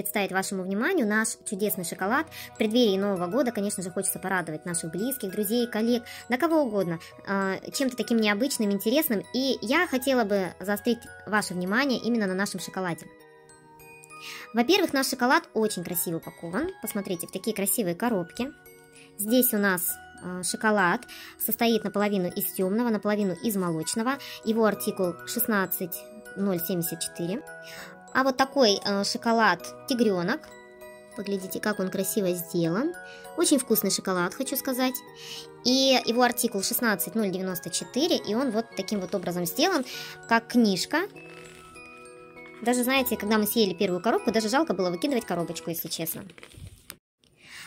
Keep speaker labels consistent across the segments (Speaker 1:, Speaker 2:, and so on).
Speaker 1: представить вашему вниманию наш чудесный шоколад. В преддверии Нового года, конечно же, хочется порадовать наших близких, друзей, коллег, на кого угодно, э, чем-то таким необычным, интересным. И я хотела бы заострить ваше внимание именно на нашем шоколаде. Во-первых, наш шоколад очень красиво упакован. Посмотрите, в такие красивые коробки. Здесь у нас э, шоколад состоит наполовину из темного, наполовину из молочного. Его артикул 16074. А вот такой э, шоколад тигренок. Поглядите, как он красиво сделан. Очень вкусный шоколад, хочу сказать. И его артикул 16094, и он вот таким вот образом сделан, как книжка. Даже, знаете, когда мы съели первую коробку, даже жалко было выкидывать коробочку, если честно.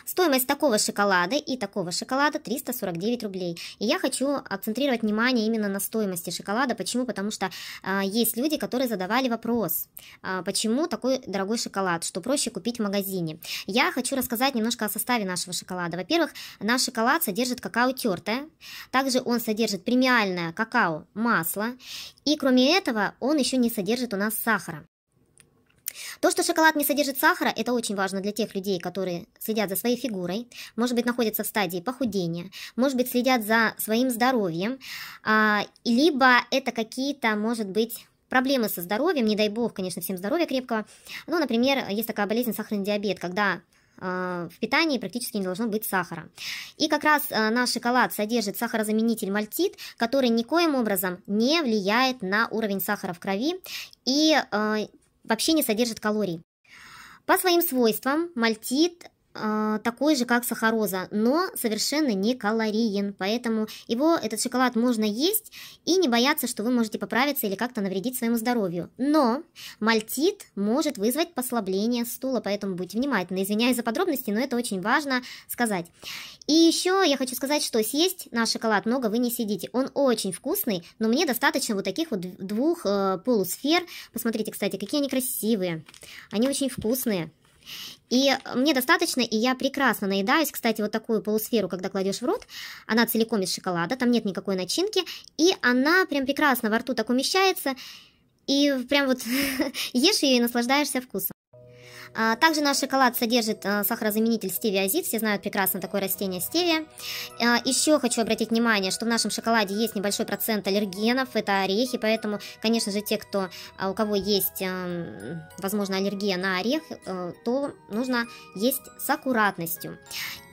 Speaker 1: Стоимость такого шоколада и такого шоколада 349 рублей. И я хочу акцентрировать внимание именно на стоимости шоколада. Почему? Потому что э, есть люди, которые задавали вопрос, э, почему такой дорогой шоколад, что проще купить в магазине. Я хочу рассказать немножко о составе нашего шоколада. Во-первых, наш шоколад содержит какао тертое, также он содержит премиальное какао масло, и кроме этого он еще не содержит у нас сахара. То, что шоколад не содержит сахара, это очень важно для тех людей, которые следят за своей фигурой, может быть, находятся в стадии похудения, может быть, следят за своим здоровьем, а, либо это какие-то, может быть, проблемы со здоровьем, не дай бог, конечно, всем здоровья крепкого. Ну, например, есть такая болезнь сахарный диабет, когда а, в питании практически не должно быть сахара. И как раз а, наш шоколад содержит сахарозаменитель мальтит, который никоим образом не влияет на уровень сахара в крови и вообще не содержит калорий. По своим свойствам мальтит э, такой же, как сахароза, но совершенно не калориен, поэтому его, этот шоколад можно есть и не бояться, что вы можете поправиться или как-то навредить своему здоровью. Но мальтит может вызвать послабление стула, поэтому будьте внимательны. Извиняюсь за подробности, но это очень важно сказать. И еще я хочу сказать, что съесть наш шоколад много вы не сидите. Он очень вкусный, но мне достаточно вот таких вот двух э, полусфер. Посмотрите, кстати, какие они красивые. Они очень вкусные. И мне достаточно, и я прекрасно наедаюсь. Кстати, вот такую полусферу, когда кладешь в рот, она целиком из шоколада, там нет никакой начинки, и она прям прекрасно во рту так умещается, и прям вот ешь ее и наслаждаешься вкусом. А, также наш шоколад содержит а, сахарозаменитель стевиазид, все знают прекрасно такое растение стевия. А, еще хочу обратить внимание, что в нашем шоколаде есть небольшой процент аллергенов, это орехи, поэтому, конечно же, те, кто, у кого есть, возможно, аллергия на орех, э, то нужно есть с аккуратностью.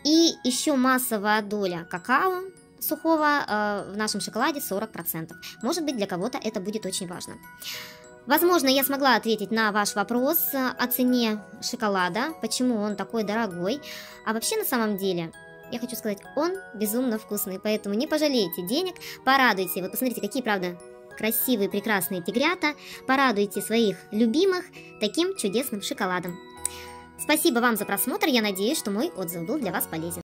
Speaker 1: И еще массовая доля какао, сухого в нашем шоколаде 40%. Может быть, для кого-то это будет очень важно. Возможно, я смогла ответить на ваш вопрос о цене шоколада, почему он такой дорогой. А вообще, на самом деле, я хочу сказать, он безумно вкусный, поэтому не пожалейте денег, порадуйте. Вот посмотрите, какие, правда, красивые, прекрасные тигрята. Порадуйте своих любимых таким чудесным шоколадом. Спасибо вам за просмотр, я надеюсь, что мой отзыв был для вас полезен.